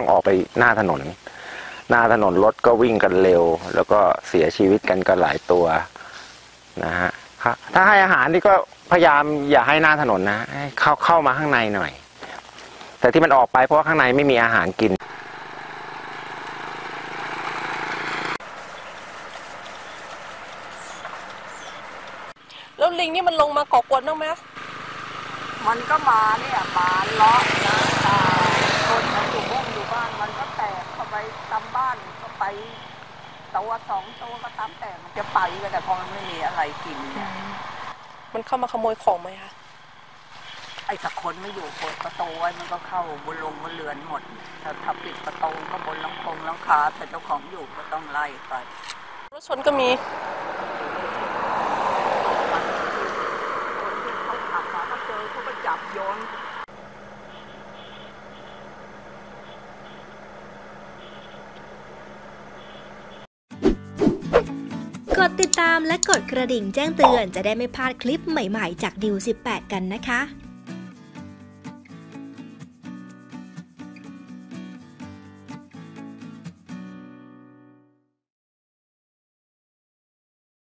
ต้องออกไปหน้าถนน หน้าถนนรถก็วิ่งกันเร็ว แล้วก็เสียชีวิตกันก็หลายตัวนะฮะครับถ้าให้อาหารนี่ก็พยายามอย่าให้หน้าถนนนะให้เข้าเข้ามาข้างในหน่อย แต่ที่มันออกไปเพราะว่าข้างในไม่มีอาหารกินแล้วลิงนี่มันลงมาก่อกวนบ้างไหมมันก็มาเนี่ยมาเลาะนะอ่าคนมันอยู่บ้านอยู่บ้าน มันก็แตกเข้าไปตามบ้านก็ ไปตัวสองตัวก็ตามแต่มันจะไปกันแต่พอมันไม่มีอะไรกินเนี่ยมันเข้ามาขโมยของไหมคะไอ้ถ้าคนไม่อยู่เปิดประตูไว้มันก็เข้าบนลงบนเรือนหมดถ้าถ้าปิดประตูก็บนหลังคงหลังคาแต่เจ้าของอยู่ก็ต้องไล่ไปรถชนก็มีคนที่เขาขับมาก็เจอเขาก็จับโยน ก ดติดตามและกดกระดิ่งแจ้งเตือนจะได้ไม่พลาดคลิปใหม่ๆ จากดิว18 กันนะคะ